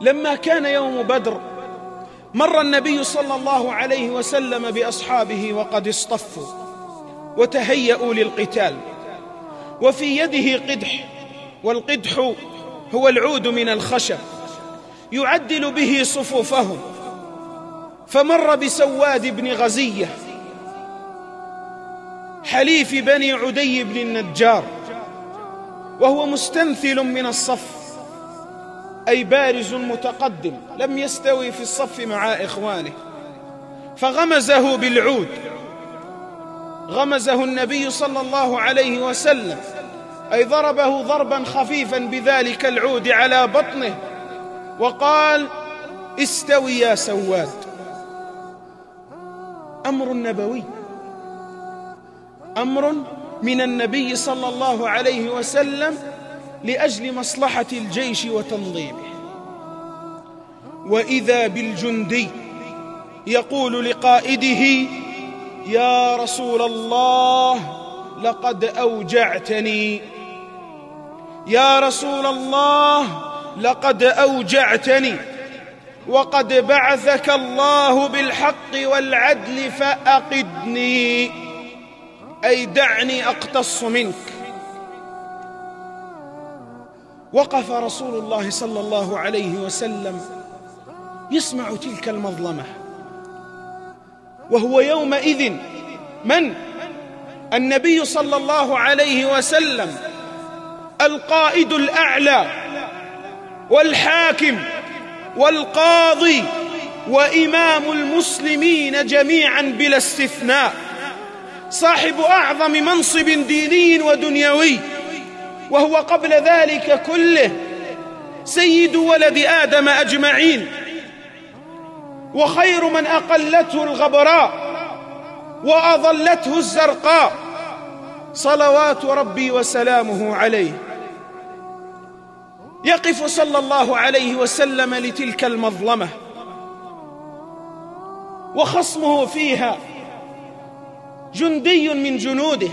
لما كان يوم بدر مر النبي صلى الله عليه وسلم بأصحابه وقد اصطفوا وتهيأوا للقتال وفي يده قدح والقدح هو العود من الخشب يعدل به صفوفهم. فمر بسواد بن غزية حليف بني عدي بن النجار وهو مستنثل من الصف. أي بارز متقدم لم يستوي في الصف مع إخوانه فغمزه بالعود. غمزه النبي صلى الله عليه وسلم أي ضربه ضربا خفيفا بذلك العود على بطنه وقال استوي يا سواد. أمر نبوي. أمر من النبي صلى الله عليه وسلم لأجل مصلحة الجيش وتنظيمه. وإذا بالجندي يقول لقائده يا رسول الله لقد أوجعتني. يا رسول الله لقد أوجعتني. وقد بعثك الله بالحق والعدل فأقدني. أي دعني أقتص منك. وقف رسول الله صلى الله عليه وسلم يسمع تلك المظلمة. وهو يومئذ من؟ النبي صلى الله عليه وسلم القائد الأعلى والحاكم والقاضي وإمام المسلمين جميعا بلا استثناء صاحب أعظم منصب ديني ودنيوي. وهو قبل ذلك كله سيد ولد آدم أجمعين. وخير من أقلته الغبراء واظلته الزرقاء. صلوات ربي وسلامه عليه. يقف صلى الله عليه وسلم لتلك المظلمة. وخصمه فيها جندي من جنوده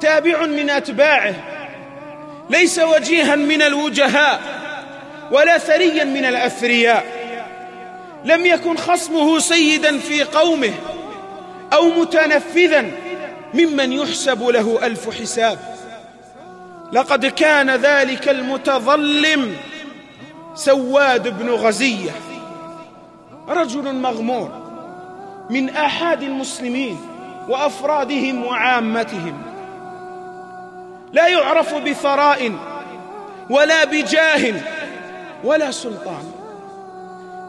تابع من أتباعه ليس وجيها من الوجهاء ولا ثريا من الأثرياء. لم يكن خصمه سيدا في قومه أو متنفذا ممن يحسب له ألف حساب. لقد كان ذلك المتظلم سواد بن غزية رجل مغمور من آحاد المسلمين وأفرادهم وعامتهم. لا يعرف بثراء ولا بجاه ولا سلطان.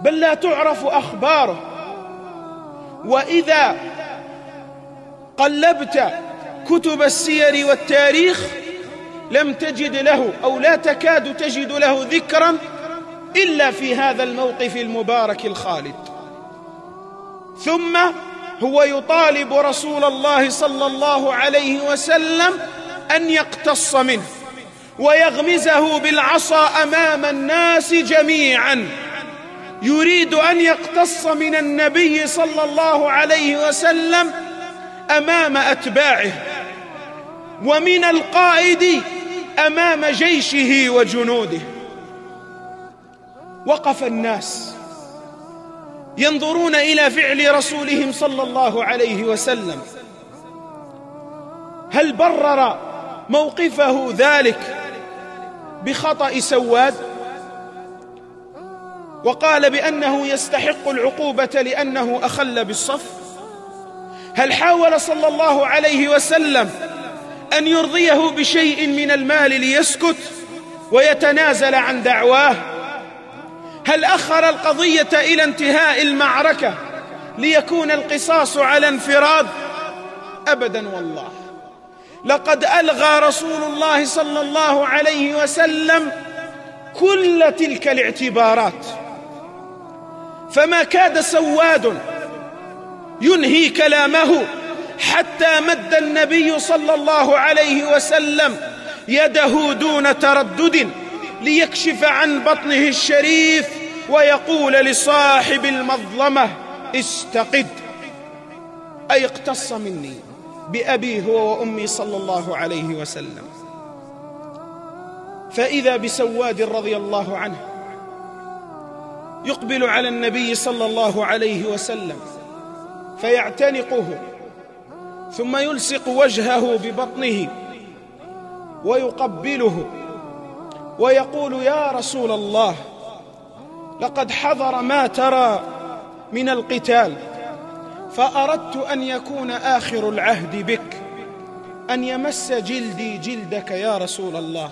بل لا تعرف أخباره. وإذا قلبت كتب السير والتاريخ لم تجد له أو لا تكاد تجد له ذكرا إلا في هذا الموقف المبارك الخالد. ثم هو يطالب رسول الله صلى الله عليه وسلم أن يقتص منه ويغمزه بالعصا أمام الناس جميعا. يريد أن يقتص من النبي صلى الله عليه وسلم أمام أتباعه ومن القائد أمام جيشه وجنوده. وقف الناس ينظرون إلى فعل رسولهم صلى الله عليه وسلم. هل برر موقفه ذلك بخطأ سواد؟ وقال بأنه يستحق العقوبة لأنه أخل بالصف. هل حاول صلى الله عليه وسلم أن يرضيه بشيء من المال ليسكت ويتنازل عن دعواه؟ هل أخر القضية إلى انتهاء المعركة ليكون القصاص على انفراد؟ ابدا والله. لقد ألغى رسول الله صلى الله عليه وسلم كل تلك الاعتبارات. فما كاد سواد ينهي كلامه حتى مد النبي صلى الله عليه وسلم يده دون تردد ليكشف عن بطنه الشريف ويقول لصاحب المظلمة استقد. أي اقتص مني بأبي هو وأمي صلى الله عليه وسلم. فإذا بسواد رضي الله عنه يقبل على النبي صلى الله عليه وسلم فيعتنقه ثم يلصق وجهه ببطنه ويقبله ويقول يا رسول الله لقد حضر ما ترى من القتال فأردت أن يكون آخر العهد بك أن يمس جلدي جلدك يا رسول الله.